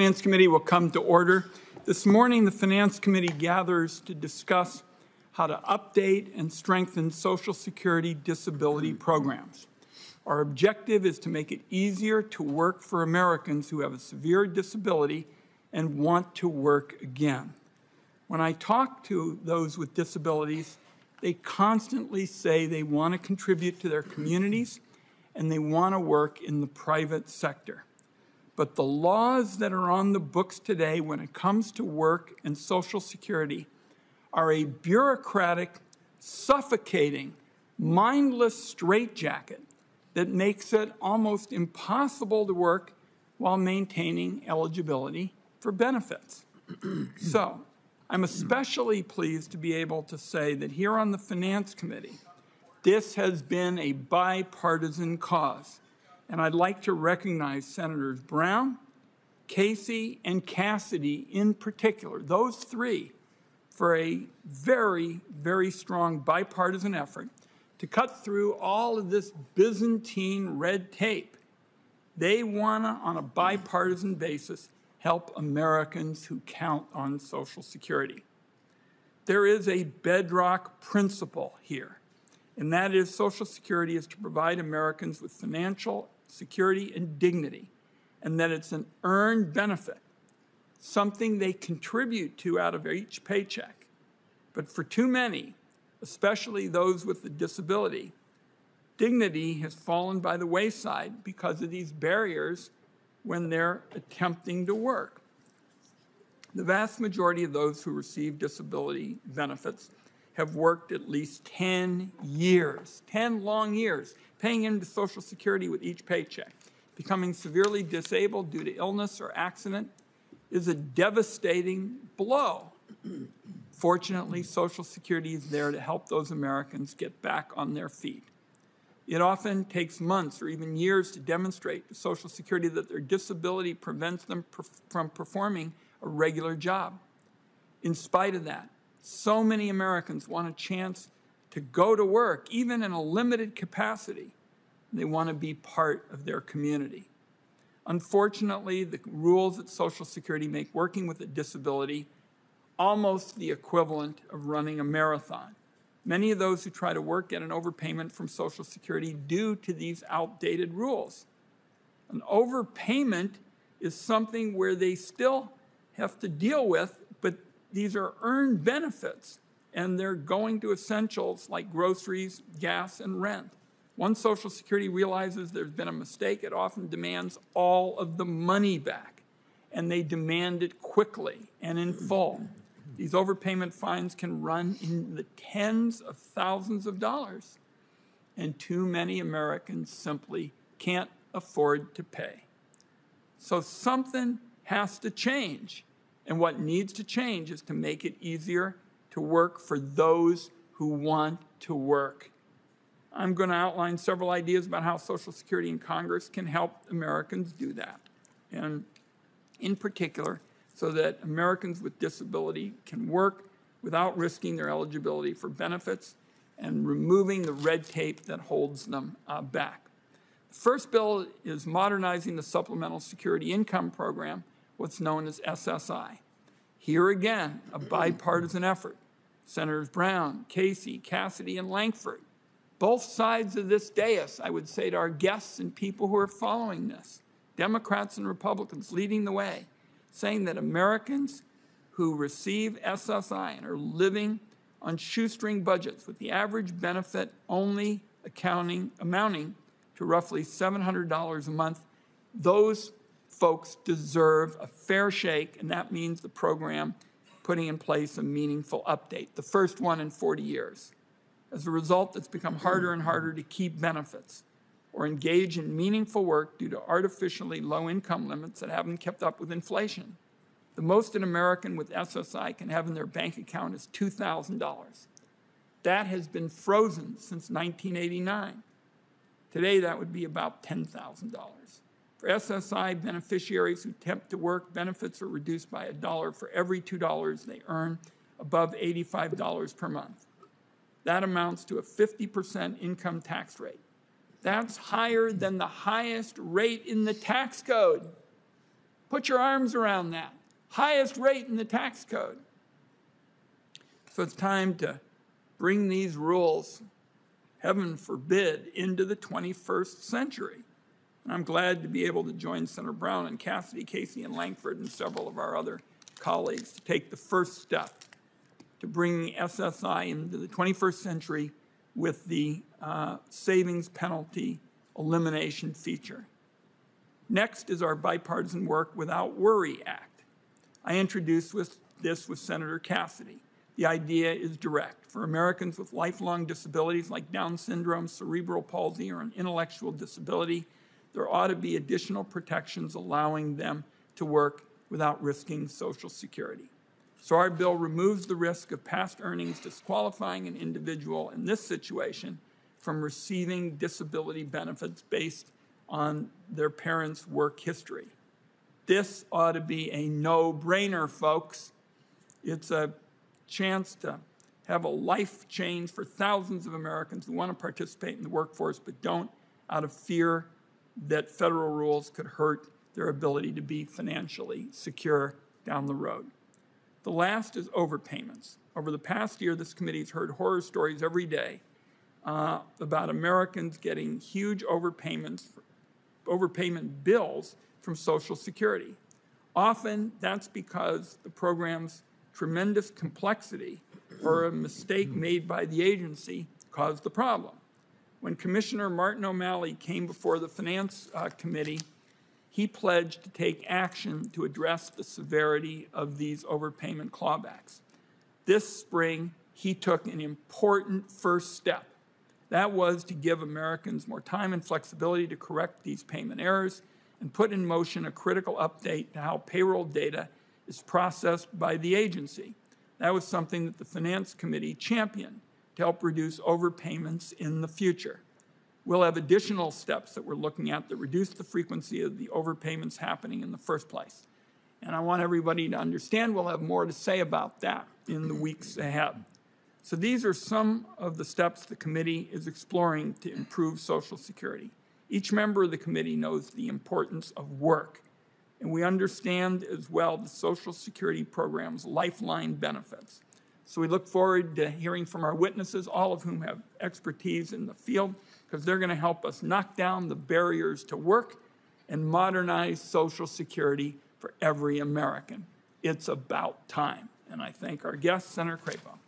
Finance Committee will come to order. This morning, the Finance Committee gathers to discuss how to update and strengthen Social Security disability programs. Our objective is to make it easier to work for Americans who have a severe disability and want to work again. When I talk to those with disabilities, they constantly say they want to contribute to their communities and they want to work in the private sector. But the laws that are on the books today when it comes to work and Social Security are a bureaucratic, suffocating, mindless straitjacket that makes it almost impossible to work while maintaining eligibility for benefits. so, I'm especially pleased to be able to say that here on the Finance Committee, this has been a bipartisan cause and I'd like to recognize Senators Brown, Casey, and Cassidy in particular, those three, for a very, very strong bipartisan effort to cut through all of this Byzantine red tape. They want to, on a bipartisan basis, help Americans who count on Social Security. There is a bedrock principle here, and that is Social Security is to provide Americans with financial security, and dignity, and that it's an earned benefit, something they contribute to out of each paycheck. But for too many, especially those with a disability, dignity has fallen by the wayside because of these barriers when they're attempting to work. The vast majority of those who receive disability benefits have worked at least 10 years, 10 long years, paying into Social Security with each paycheck. Becoming severely disabled due to illness or accident is a devastating blow. Fortunately, Social Security is there to help those Americans get back on their feet. It often takes months or even years to demonstrate to Social Security that their disability prevents them from performing a regular job. In spite of that, so many Americans want a chance to go to work, even in a limited capacity. They want to be part of their community. Unfortunately, the rules at Social Security make working with a disability almost the equivalent of running a marathon. Many of those who try to work get an overpayment from Social Security due to these outdated rules. An overpayment is something where they still have to deal with but these are earned benefits, and they're going to essentials like groceries, gas, and rent. Once Social Security realizes there's been a mistake, it often demands all of the money back, and they demand it quickly and in full. These overpayment fines can run in the tens of thousands of dollars, and too many Americans simply can't afford to pay. So something has to change. And what needs to change is to make it easier to work for those who want to work. I'm going to outline several ideas about how Social Security and Congress can help Americans do that. And in particular, so that Americans with disability can work without risking their eligibility for benefits and removing the red tape that holds them uh, back. The first bill is modernizing the Supplemental Security Income Program what's known as SSI. Here again, a bipartisan effort. Senators Brown, Casey, Cassidy, and Lankford. Both sides of this dais, I would say to our guests and people who are following this, Democrats and Republicans leading the way, saying that Americans who receive SSI and are living on shoestring budgets with the average benefit only accounting amounting to roughly $700 a month, those folks deserve a fair shake, and that means the program putting in place a meaningful update, the first one in 40 years. As a result, it's become harder and harder to keep benefits or engage in meaningful work due to artificially low income limits that haven't kept up with inflation. The most an American with SSI can have in their bank account is $2,000. That has been frozen since 1989. Today, that would be about $10,000. For SSI beneficiaries who attempt to work, benefits are reduced by a dollar for every $2 they earn above $85 per month. That amounts to a 50% income tax rate. That's higher than the highest rate in the tax code. Put your arms around that. Highest rate in the tax code. So it's time to bring these rules, heaven forbid, into the 21st century. And I'm glad to be able to join Senator Brown and Cassidy, Casey, and Lankford, and several of our other colleagues to take the first step to bringing SSI into the 21st century with the uh, savings penalty elimination feature. Next is our Bipartisan Work Without Worry Act. I introduced with, this with Senator Cassidy. The idea is direct. For Americans with lifelong disabilities like Down syndrome, cerebral palsy, or an intellectual disability, there ought to be additional protections allowing them to work without risking Social Security. So our bill removes the risk of past earnings disqualifying an individual in this situation from receiving disability benefits based on their parents' work history. This ought to be a no-brainer, folks. It's a chance to have a life change for thousands of Americans who want to participate in the workforce but don't out of fear that federal rules could hurt their ability to be financially secure down the road. The last is overpayments. Over the past year, this committee has heard horror stories every day uh, about Americans getting huge overpayments, overpayment bills from Social Security. Often that's because the program's tremendous complexity or a mistake made by the agency caused the problem. When Commissioner Martin O'Malley came before the Finance uh, Committee, he pledged to take action to address the severity of these overpayment clawbacks. This spring, he took an important first step. That was to give Americans more time and flexibility to correct these payment errors and put in motion a critical update to how payroll data is processed by the agency. That was something that the Finance Committee championed to help reduce overpayments in the future. We'll have additional steps that we're looking at that reduce the frequency of the overpayments happening in the first place. And I want everybody to understand we'll have more to say about that in the weeks ahead. So these are some of the steps the committee is exploring to improve Social Security. Each member of the committee knows the importance of work and we understand as well the Social Security program's lifeline benefits. So we look forward to hearing from our witnesses, all of whom have expertise in the field, because they're going to help us knock down the barriers to work and modernize Social Security for every American. It's about time. And I thank our guest, Senator Crapo.